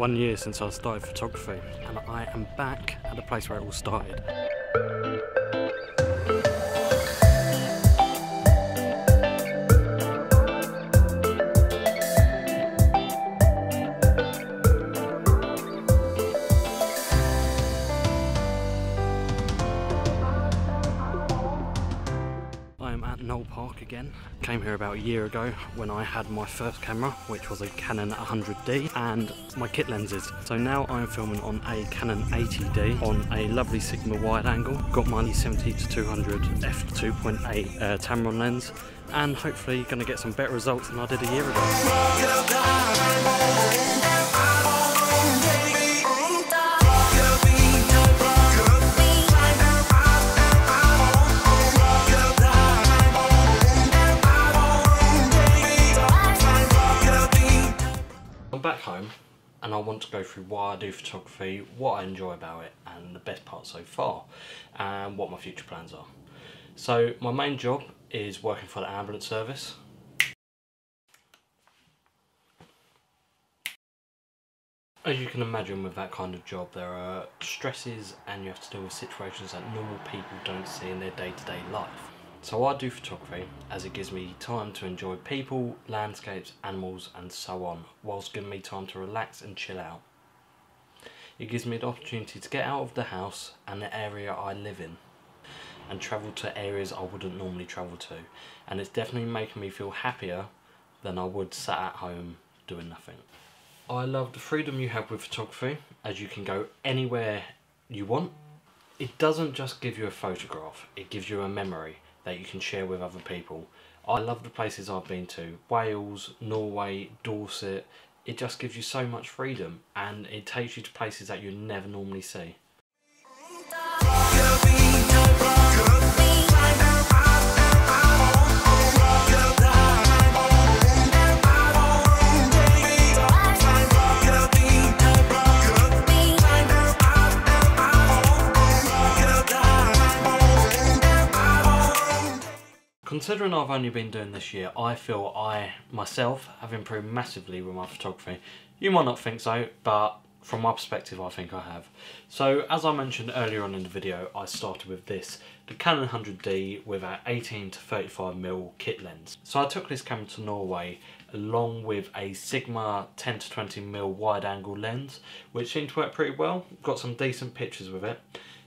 one year since I started photography and I am back at the place where it all started. Knole Park again. Came here about a year ago when I had my first camera, which was a Canon 100D, and my kit lenses. So now I'm filming on a Canon 80D on a lovely Sigma wide angle. Got my 70 to 200 f2.8 uh, Tamron lens, and hopefully going to get some better results than I did a year ago. Want to go through why I do photography, what I enjoy about it and the best part so far and what my future plans are. So my main job is working for the ambulance service. As you can imagine with that kind of job there are stresses and you have to deal with situations that normal people don't see in their day-to-day -day life. So I do photography as it gives me time to enjoy people, landscapes, animals and so on, whilst giving me time to relax and chill out. It gives me the opportunity to get out of the house and the area I live in and travel to areas I wouldn't normally travel to and it's definitely making me feel happier than I would sat at home doing nothing. I love the freedom you have with photography as you can go anywhere you want. It doesn't just give you a photograph, it gives you a memory that you can share with other people. I love the places I've been to, Wales, Norway, Dorset, it just gives you so much freedom and it takes you to places that you never normally see. Considering I've only been doing this year, I feel I, myself, have improved massively with my photography. You might not think so, but from my perspective I think I have. So as I mentioned earlier on in the video, I started with this, the Canon 100D with our 18 to 35mm kit lens. So I took this camera to Norway along with a Sigma 10 to 20mm wide angle lens, which seemed to work pretty well. Got some decent pictures with it.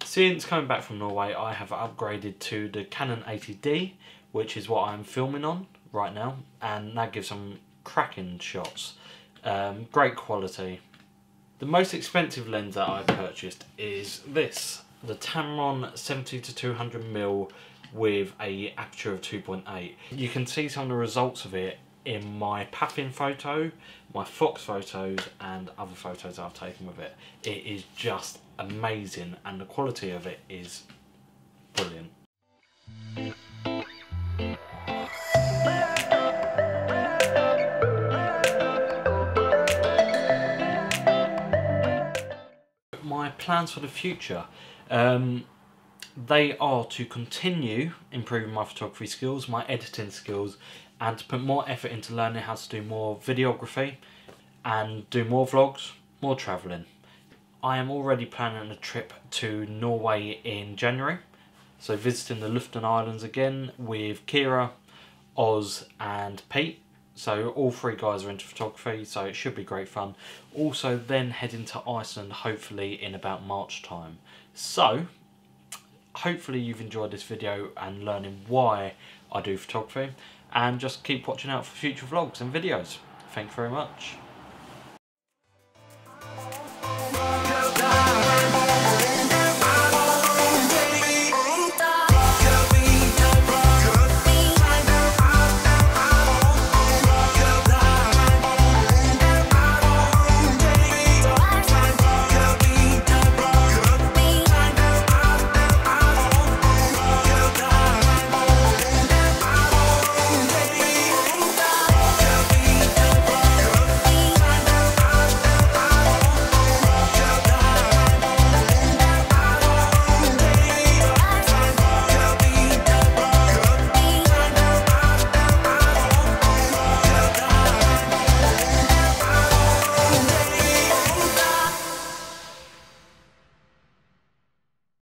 Since coming back from Norway, I have upgraded to the Canon 80D, which is what I'm filming on right now, and that gives some cracking shots. Um, great quality. The most expensive lens that I purchased is this, the Tamron 70 to 200 mm with a aperture of 2.8. You can see some of the results of it in my Paffin photo, my Fox photos and other photos I've taken with it. It is just amazing and the quality of it is brilliant. Plans for the future. Um, they are to continue improving my photography skills, my editing skills, and to put more effort into learning how to do more videography and do more vlogs, more travelling. I am already planning a trip to Norway in January, so visiting the Lofoten Islands again with Kira, Oz and Pete so all three guys are into photography, so it should be great fun. Also then heading to Iceland, hopefully in about March time. So, hopefully you've enjoyed this video and learning why I do photography. And just keep watching out for future vlogs and videos. Thank you very much.